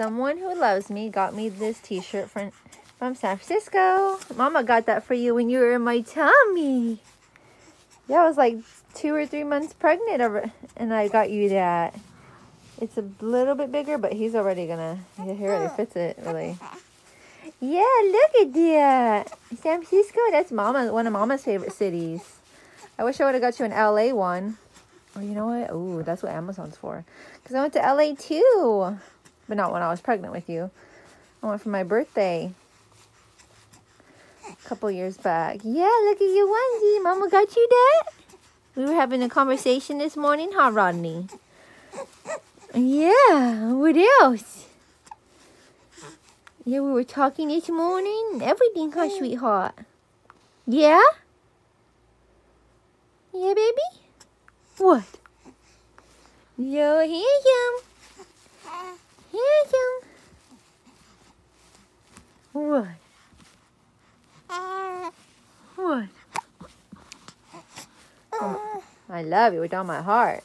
someone who loves me got me this t-shirt from, from San Francisco. Mama got that for you when you were in my tummy. Yeah, I was like two or three months pregnant over, and I got you that. It's a little bit bigger, but he's already gonna, he already fits it, really. Yeah, look at that. San Francisco, that's mama, one of mama's favorite cities. I wish I would have got you an LA one. Or you know what? Oh, that's what Amazon's for. Because I went to LA too. But not when I was pregnant with you. I went for my birthday. A couple years back. Yeah, look at your onesie. Mama got you that? We were having a conversation this morning, huh, Rodney? Yeah, what else? Yeah, we were talking this morning. Everything, huh, mm. sweetheart? Yeah? Yeah, baby? What? Yo, handsome. Handsome. What? What? Oh, I love you with all my heart.